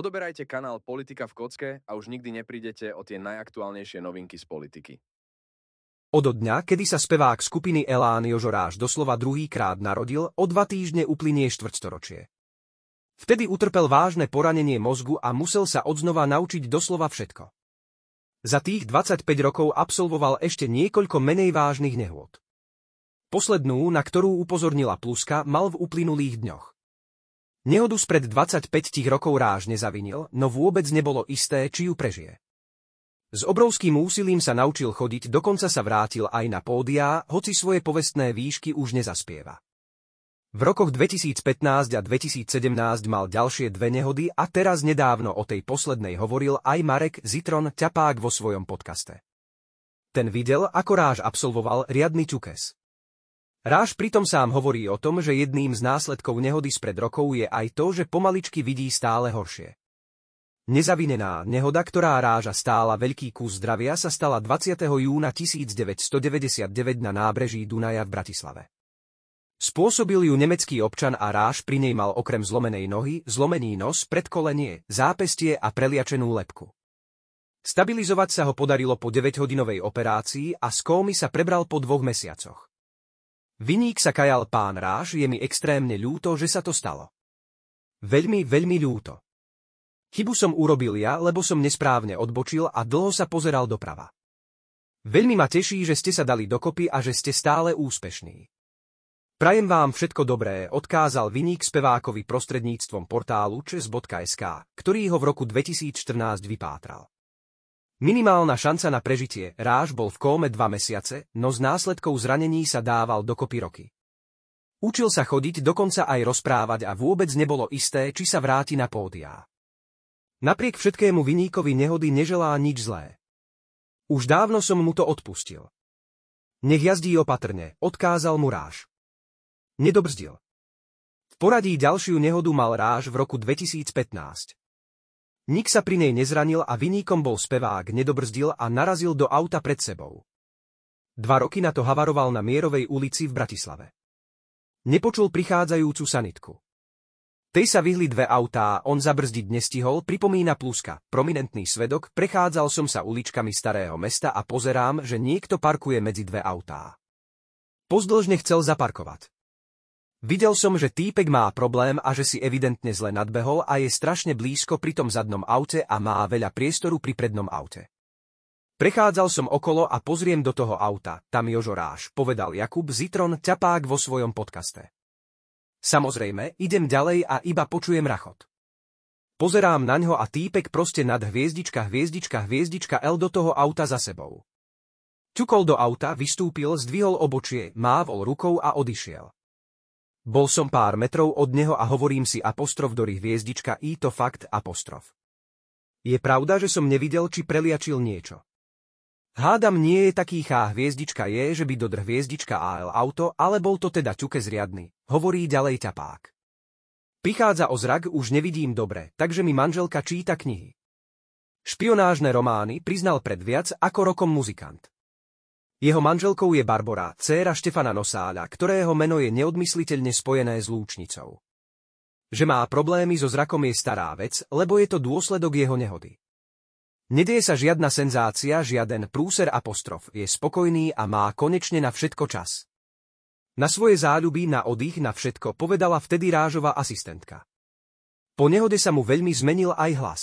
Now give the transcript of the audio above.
Odoberajte kanál Politika v kocke a už nikdy neprídete o tie najaktuálnejšie novinky z politiky. Od dňa, kedy sa spevák skupiny Elán Jožoráš doslova druhýkrát narodil, o dva týždne uplynie štvrtstoročie. Vtedy utrpel vážne poranenie mozgu a musel sa odznova naučiť doslova všetko. Za tých 25 rokov absolvoval ešte niekoľko menej vážnych nehôd. Poslednú, na ktorú upozornila Pluska, mal v uplynulých dňoch. Nehodu spred 25 rokov ráž nezavinil, no vôbec nebolo isté, či ju prežije. S obrovským úsilím sa naučil chodiť, dokonca sa vrátil aj na pódia, hoci svoje povestné výšky už nezaspieva. V rokoch 2015 a 2017 mal ďalšie dve nehody a teraz nedávno o tej poslednej hovoril aj Marek Zitron Ťapák vo svojom podcaste. Ten videl, ako Ráž absolvoval riadny ťukes. Ráž pritom sám hovorí o tom, že jedným z následkov nehody spred rokov je aj to, že pomaličky vidí stále horšie. Nezavinená nehoda, ktorá ráža stála veľký kus zdravia, sa stala 20. júna 1999 na nábreží Dunaja v Bratislave. Spôsobil ju nemecký občan a ráž pri nej mal okrem zlomenej nohy, zlomený nos, predkolenie, zápestie a preliačenú lepku. Stabilizovať sa ho podarilo po 9-hodinovej operácii a z kómy sa prebral po dvoch mesiacoch. Viník sa kajal pán Ráš, je mi extrémne ľúto, že sa to stalo. Veľmi, veľmi ľúto. Chybu som urobil ja, lebo som nesprávne odbočil a dlho sa pozeral doprava. Veľmi ma teší, že ste sa dali dokopy a že ste stále úspešní. Prajem vám všetko dobré, odkázal Viník spevákovi prostredníctvom portálu čes.sk, ktorý ho v roku 2014 vypátral. Minimálna šanca na prežitie, Ráž bol v kóme dva mesiace, no z následkov zranení sa dával dokopy roky. Učil sa chodiť, dokonca aj rozprávať a vôbec nebolo isté, či sa vráti na pódiá. Napriek všetkému viníkovi nehody neželá nič zlé. Už dávno som mu to odpustil. Nech jazdí opatrne, odkázal mu Ráž. Nedobrzdil. V poradí ďalšiu nehodu mal Ráž v roku 2015. Nik sa pri nej nezranil a viníkom bol spevák, nedobrzdil a narazil do auta pred sebou. Dva roky na to havaroval na Mierovej ulici v Bratislave. Nepočul prichádzajúcu sanitku. Tej sa vyhli dve autá, on zabrzdiť nestihol, pripomína Pluska, prominentný svedok, prechádzal som sa uličkami starého mesta a pozerám, že niekto parkuje medzi dve autá. Pozdĺžne chcel zaparkovať. Videl som, že týpek má problém a že si evidentne zle nadbehol a je strašne blízko pri tom zadnom aute a má veľa priestoru pri prednom aute. Prechádzal som okolo a pozriem do toho auta, tam Jožo Ráš, povedal Jakub Zitron ťapák vo svojom podcaste. Samozrejme, idem ďalej a iba počujem rachot. Pozerám na ňo a týpek proste nad hviezdička, hviezdička, hviezdička L do toho auta za sebou. Čukol do auta, vystúpil, zdvihol obočie, mávol rukou a odišiel. Bol som pár metrov od neho a hovorím si apostrof do hviezdička i to fakt apostrof. Je pravda, že som nevidel, či preliačil niečo. Hádam nie je taký chá hviezdička je, že by dodr hviezdička AL auto, ale bol to teda ťuke zriadny, hovorí ďalej ťapák. Prichádza o zrak, už nevidím dobre, takže mi manželka číta knihy. Špionážne romány priznal pred viac ako rokom muzikant. Jeho manželkou je Barbora, dcéra Štefana Nosáľa, ktorého meno je neodmysliteľne spojené s lúčnicou. Že má problémy so zrakom je stará vec, lebo je to dôsledok jeho nehody. Nedie sa žiadna senzácia, žiaden prúser apostrof, je spokojný a má konečne na všetko čas. Na svoje záľuby, na oddych, na všetko povedala vtedy rážová asistentka. Po nehode sa mu veľmi zmenil aj hlas.